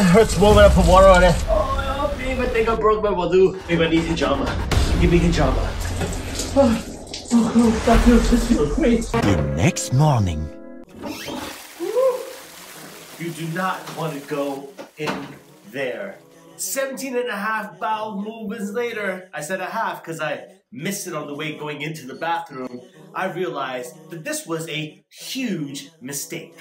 it hurts more when I put water on it. Oh, babe, I think I broke my wudu. Babe, I need hijama. Give me hijama. Oh, oh, that feels, this feels great. The next morning. You do not want to go in there. 17 and a half bowel movements later, I said a half because I missed it on the way going into the bathroom. I realized that this was a huge mistake.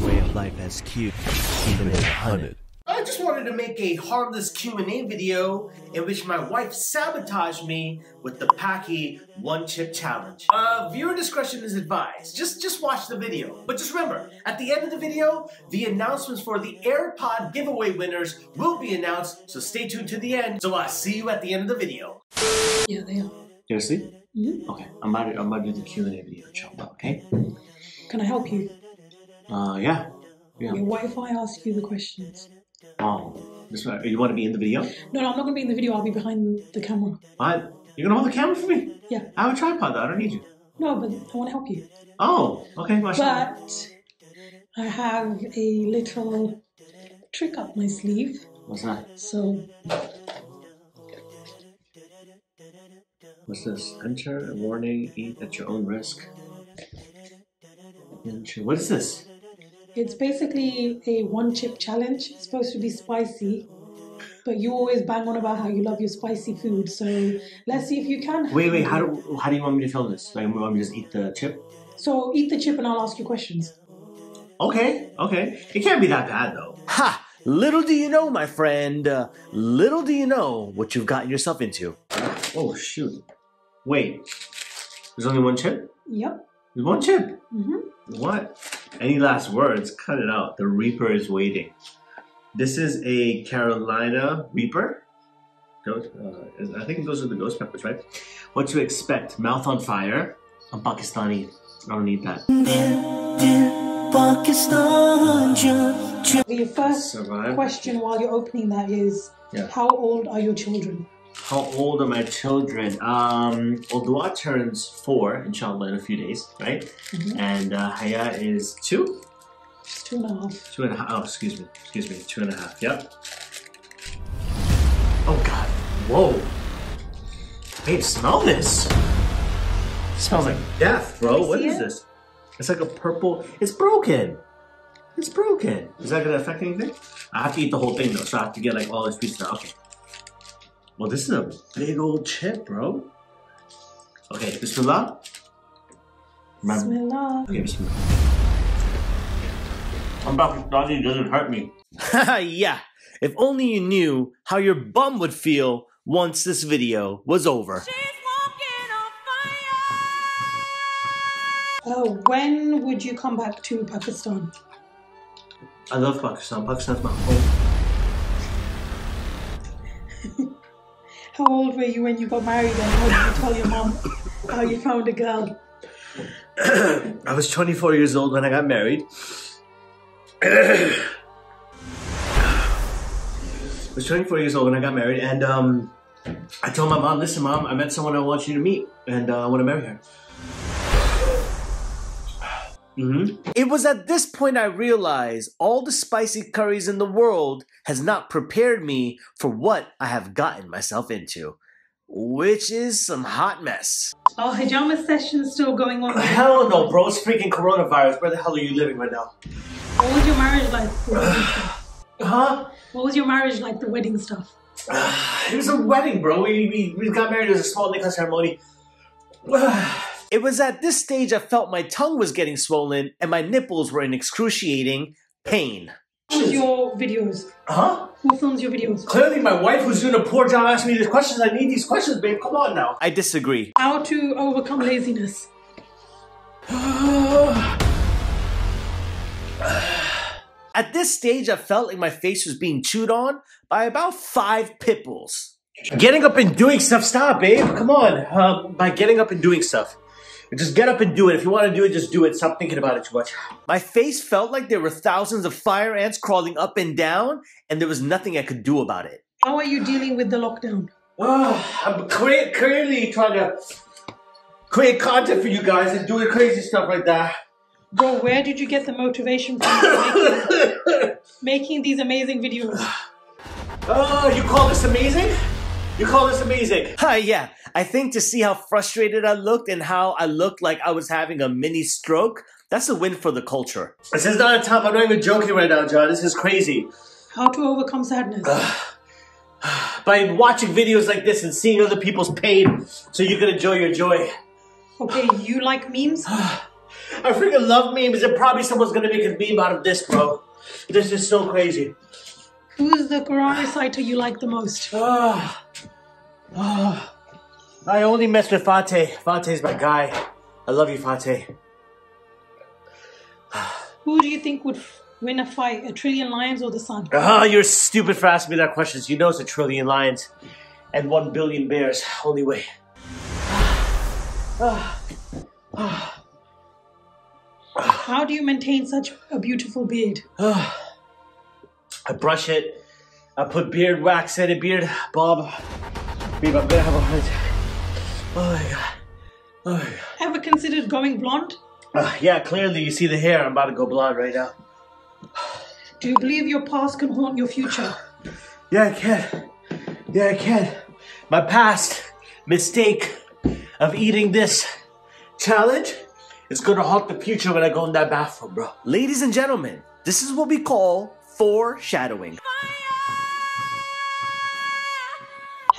Way of life SQ, keeping it hunted. I just wanted to make a harmless Q&A video in which my wife sabotaged me with the Paqui One Chip Challenge. Uh, viewer discretion is advised. Just, just watch the video. But just remember, at the end of the video, the announcements for the AirPod giveaway winners will be announced, so stay tuned to the end. So I'll see you at the end of the video. Yeah, they are. Seriously? Mhm. Okay, I'm about to, I'm about to do the Q&A video, inshallah, okay? Can I help you? Uh, yeah. Yeah. Okay, what if I ask you the questions? Oh, this one, you want to be in the video? No, no, I'm not going to be in the video. I'll be behind the camera. What? You're gonna hold the camera for me? Yeah. I have a tripod though, I don't need you. No, but I want to help you. Oh, okay. But I have a little trick up my sleeve. What's that? So What's this? Enter a warning, eat at your own risk. Enter. What is this? It's basically a one chip challenge. It's supposed to be spicy. But you always bang on about how you love your spicy food. So let's see if you can. Wait, wait, how do how do you want me to film this? Like, you want me to just eat the chip? So eat the chip and I'll ask you questions. Okay, okay. It can't be that bad though. Ha! Little do you know, my friend. Uh, little do you know what you've gotten yourself into. Oh shoot. Wait. There's only one chip? Yep. There's one chip. Mm-hmm. What? Any last words? Cut it out. The Reaper is waiting. This is a Carolina Reaper. Ghost, uh, I think those are the ghost peppers, right? What to expect? Mouth on fire. I'm Pakistani. I don't need that. Your first Survive. question while you're opening that is Yeah. how old are your children? How old are my children? Um, well, Dua turns four, inshallah, in a few days, right? Mhm. And uh, Haya is two? She's two and a half. Two and a half. Oh, excuse me. Excuse me. Two and a half. Yep. Oh God. Whoa. Babe, smell this. It smells like death, bro. What is it? this? It's like a purple. It's broken. It's broken. Is that gonna affect anything? I have to eat the whole thing though, so I have to get like all these pieces out. Okay. Well, this is a big old chip, bro. Okay, Bismillah. Remember- Bismillah. Okay, Bismillah. I'm Pakistani, it doesn't hurt me. Yeah. If only you knew how your bum would feel once this video was over. Oh, when would you come back to Pakistan? I love Pakistan. Pakistan's my home. How old were you when you got married and how did you tell your mom how you found a girl? I was 24 years old when I got married. I was 24 years old when I got married, and um, I told my mom, "Listen, mom, I met someone I want you to meet, and uh, I want to marry her." Hmm It was at this point I realized all the spicy curries in the world has not prepared me for what I have gotten myself into, which is some hot mess. Our hijama session's still going on. Hell no, bro! It's freaking coronavirus. Where the hell are you living right now? What was your marriage like? The wedding stuff? Huh? What was your marriage like? The wedding stuff. It was a wedding, bro. We, we, we got married. It was a small nikah ceremony. It was at this stage I felt my tongue was getting swollen and my nipples were in excruciating pain. Who films your videos? Huh? Who films your videos? Clearly, my wife who's doing a poor job asking me these questions. I need these questions, babe. Come on now. I disagree. How to overcome laziness? At this stage, I felt like my face was being chewed on by about five pit bulls. Getting up and doing stuff. Stop, babe. Come on. Uh, by getting up and doing stuff. Just get up and do it. If you want to do it, just do it. Stop thinking about it too much. My face felt like there were thousands of fire ants crawling up and down, and there was nothing I could do about it. How are you dealing with the lockdown? Oh, I'm cre- clearly trying to create content for you guys and doing crazy stuff like that. Bro, where did you get the motivation from making, making these amazing videos? Oh, you call this amazing? You call this amazing? Hi, yeah. I think to see how frustrated I looked and how I looked like I was having a mini stroke, that's a win for the culture. This is not a time. I'm not even joking right now, John. This is crazy. How to overcome sadness? By watching videos like this and seeing other people's pain, so you can enjoy your joy. Okay, you like memes? I freaking love memes, and probably someone's gonna make a meme out of this, bro. This is so crazy. Who's the Quran reciter you like the most? Ah. Ah, ah. I only mess with Fateh. Fateh's my guy. I love you, Fateh. Who do you think would win a fight, a trillion lions or the sun? Ah, you're stupid for asking me that question. You know it's a trillion lions and one billion bears. Only way. How do you maintain such a beautiful beard? I brush it. I put beard wax in it, beard balm. Babe, I'm gonna have a heart attack. Oh my god. Oh my god. Ever considered going blonde? Ah, yeah, clearly you see the hair. I'm about to go blonde right now. Do you believe your past can haunt your future? Yeah, I can. Yeah, I can. My past mistake of eating this challenge is gonna haunt the future when I go in that bathroom, bro. Ladies and gentlemen, this is what we call foreshadowing.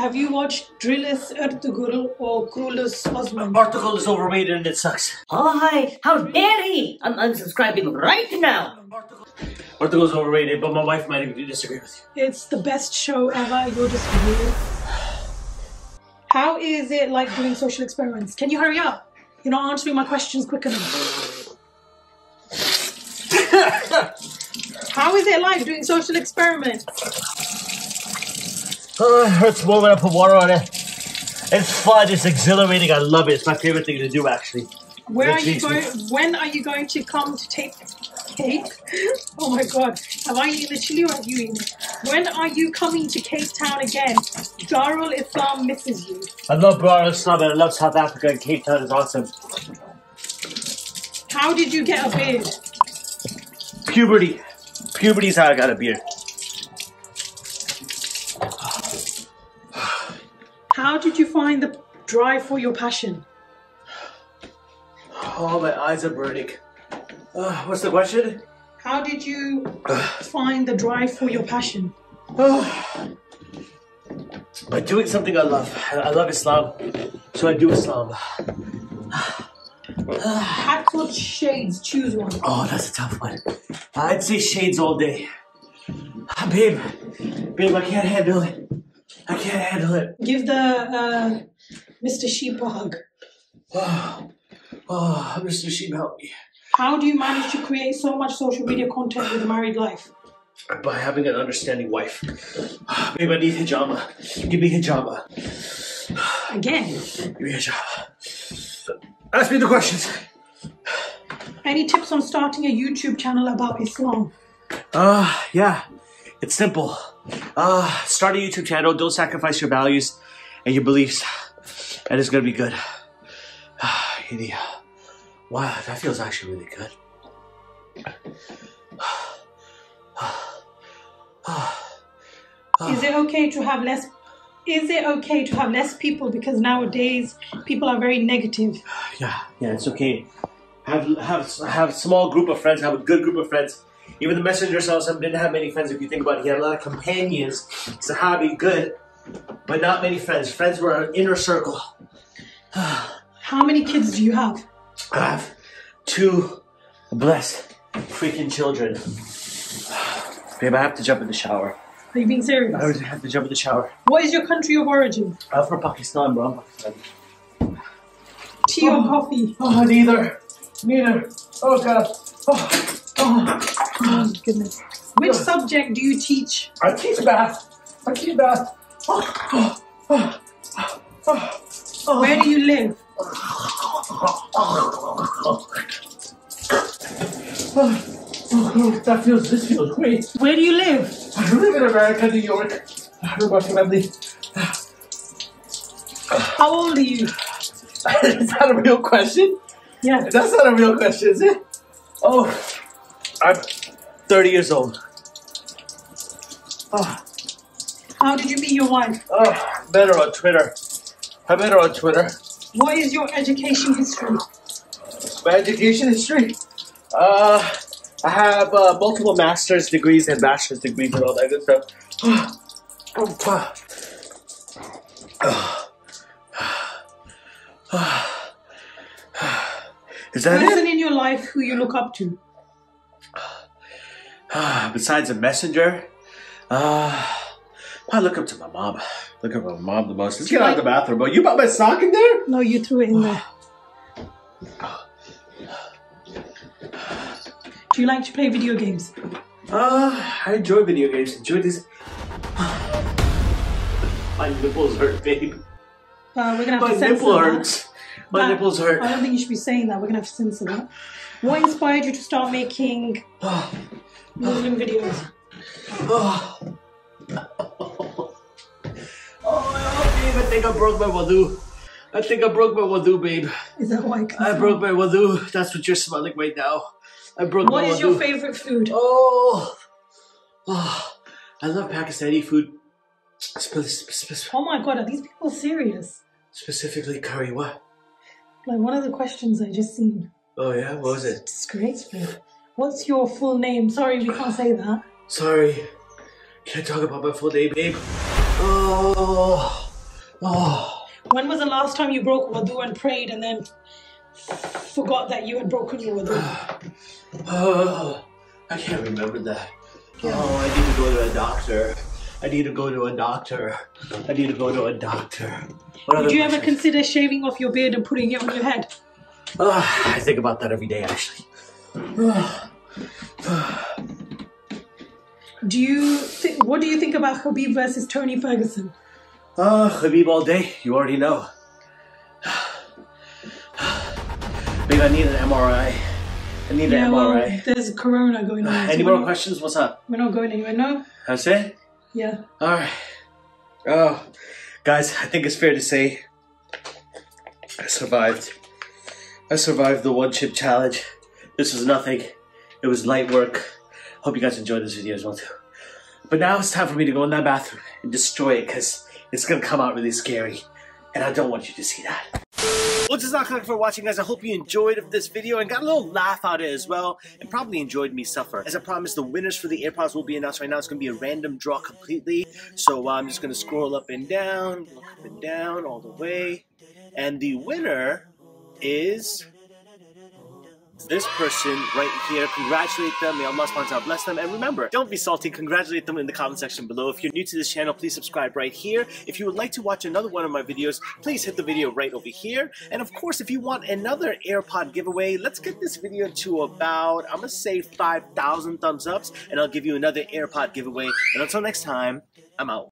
Have you watched Dirilis Ertugrul or Kurulus Osman? Ertugrul is overrated and it sucks. Oh, Hi, how dare he? I'm unsubscribing right now. Ertugrul is overrated, but my wife might even disagree with you. It's the best show ever. You're just weird. How is it like doing social experiments? Can you hurry up? You're not answering my questions quick enough. How is it like doing social experiments? Oh, it hurts more when I put water on it. It's fun. It's exhilarating. I love it. It's my favorite thing to do, actually. Where are you going? When are you going to come to take Cape? Oh my God! Have I eaten the chili or have you eaten it? When are you coming to Cape Town again? Darul Islam misses you. I love Darul Islam and I love South Africa and Cape Town is awesome. How did you get a beard? Puberty. Puberty's how I got a beard. Did you find the drive for your passion? Oh, my eyes are burning. Uh, what's the question? How did you find the drive for your passion? Oh, By doing something I love. I love Islam, so I do Islam. Hats or shades? Choose one. Oh, that's a tough one. I'd say shades all day. Ah, babe, babe, I can't handle it. I can't handle it. Give the uh, Mr. Sheep a hug. Oh, oh, Mr. Sheep, help me. How do you manage to create so much social media content with a married life? By having an understanding wife. Babe, I need hijama. Give me hijama. Again, Give me hijama. Ask me the questions. any tips on starting a YouTube channel about Islam? Uh, yeah. It's simple. Uh, start a YouTube channel. Don't sacrifice your values and your beliefs. And it's gonna be good. yeah. Wow, that feels actually really good. Is it okay to have less? Is it okay to have less people because nowadays people are very negative? Yeah, yeah, it's okay. Have have have small group of friends. Have a good group of friends. Even the messenger sallallahu didn't have many friends. If you think about it, he had a lot of companions. Sahabi, good, but not many friends. Friends were an inner circle. How many kids do you have? I have two blessed freaking children. Babe, I have to jump in the shower. Are you being serious? I have to jump in the shower. What is your country of origin? I'm from Pakistan, bro. I'm Pakistani. Tea or coffee? Oh, neither. Neither. Oh, God. Oh, oh. Oh goodness. Which subject do you teach? I teach math. I teach math. Oh, oh. Where do you live? Oh, that feels, this feels great. Where do you live? I live in America, New York. I live with my family. How old are you? is that a real question? Yeah. That's not a real question, is it? Oh, I'm 30 years old. Oh, How did you meet your wife? oh, met her on Twitter. I met her on Twitter. What is your education history? My education history. Uh, I have uh, multiple master's degrees and bachelor's degrees and all that good stuff. Oh. Is that Person it? in your life who you look up to? Besides a messenger, uh, I look up to my mom. Look up to my mom the most. Let's get out of the bathroom, bro. You bought my sock in there? No, you threw it in there. Do you like to play video games? Uh, I enjoy video games. Enjoy this. my nipples hurt, babe. Uh, we're gonna have My to censor nipple that. hurts. My That- nipples hurt. I don't think you should be saying that. We're gonna have to censor that. What inspired you to start making Muslim videos? Oh, oh, babe, I think I broke my wudu. I think I broke my wudu, babe. Is that why? I broke my wudu. That's what you're smelling right now. I broke What is your favorite food? Oh, oh, I love Pakistani food. Oh my god, are these people serious? specifically curry. What? Like one of the questions I just seen. Oh yeah, what was it? Disgraceful. What's your full name? Sorry, we can't say that. Sorry, can't talk about my full name, babe. Oh, oh. When was the last time you broke wudu and prayed and then forgot that you had broken your wudu? Oh, I can't remember that. Oh, I need to go to a doctor. I need to go to a doctor. I need to go to a doctor. What Would you ever questions? consider shaving off your beard and putting it on your head? Ah, I think about that every day, actually. Do you think? What do you think about Khabib versus Tony Ferguson? Ah, Khabib all day. You already know. Babe, I need an MRI. I need Yeah, an well, MRI. there's Corona going on. Any more questions? What's up? We're not going anywhere. No. That's it? Yeah. Alright. Oh, guys, I think it's fair to say I survived. I survived the one chip challenge. This was nothing. It was light work. Hope you guys enjoyed this video as well too. But now it's time for me to go in that bathroom and destroy it because it's gonna come out really scary. And I don't want you to see that. Well, just not for watching, guys. I hope you enjoyed this video and got a little laugh out of it as well, and probably enjoyed me suffer. As I promised, the winners for the AirPods will be announced right now. It's going to be a random draw completely. So uh, I'm just going to scroll up and down, up and down all the way, and the winner is this person right here. Congratulate them. May Allah subhanahu bless them. And remember, don't be salty. Congratulate them in the comment section below. If you're new to this channel, please subscribe right here. If you would like to watch another one of my videos, please hit the video right over here. And of course, if you want another AirPod giveaway, let's get this video to about, I'm going to say 5,000 thumbs ups, and I'll give you another AirPod giveaway. And until next time, I'm out.